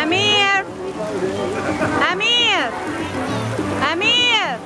Amir! Amir! Amir!